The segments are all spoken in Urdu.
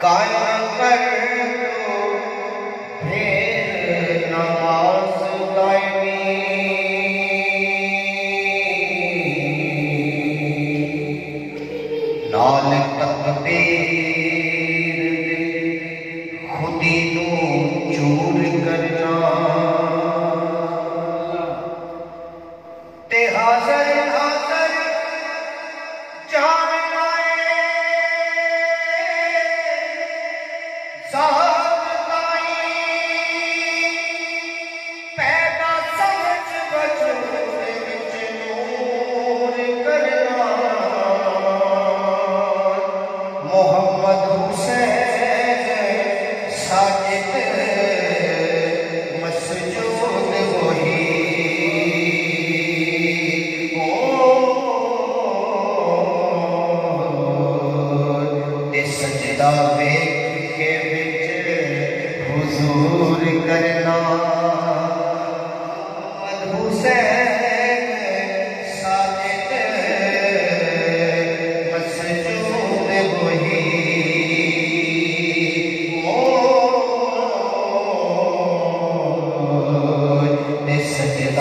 کر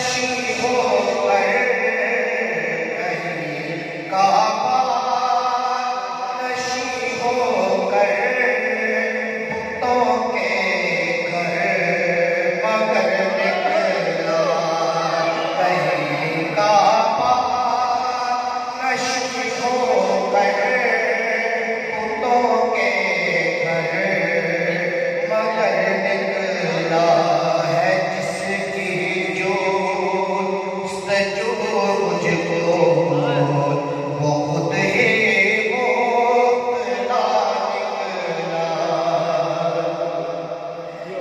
that shoe.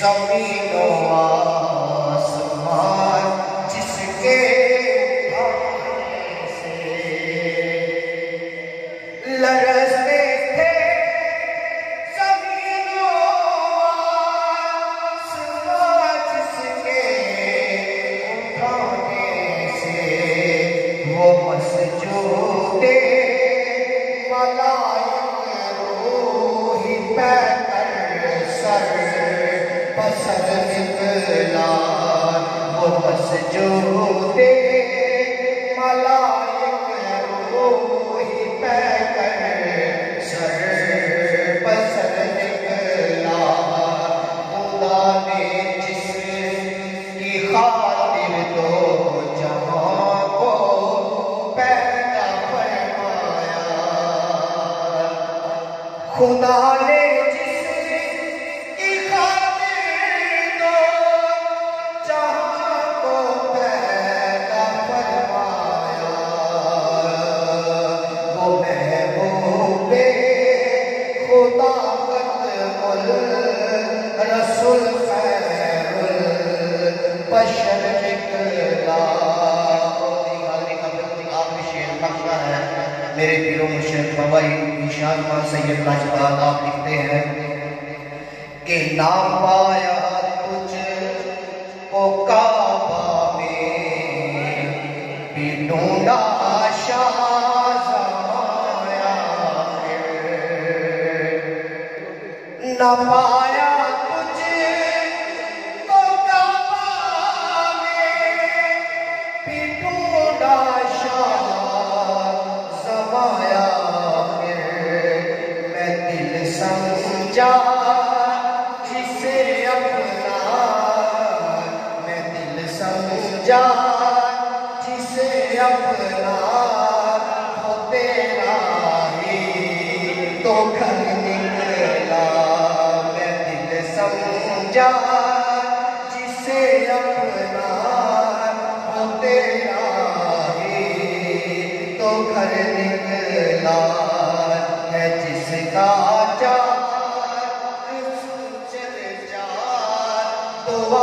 زمین و آسمان، جس کے سے لرزتے تھے زمین و جس کے اٹھانے سے وہ مسجود ملائے بسر نکلا وہ بس جو دے ملا۔ پیرو مشرق بابائی نشان ماں سید لاجباد آپ لکھتے ہیں کہ نہ پایا تجھ کو کعبہ میں بھی ڈھونڈا شاہ زمایا نہ پایا تجھ کو کعبہ میں بھی ڈھونڈا سمجھا جسے اپنا میں دل سمجھا، جسے اپنا وہ تیرا ہی تو گھر نکلا، میں دل سمجھا، جسے اپنا وہ تیرا ہی تو گھر نکلا ہے جس کا the